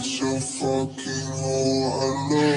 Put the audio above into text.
such a fucking hoe, I love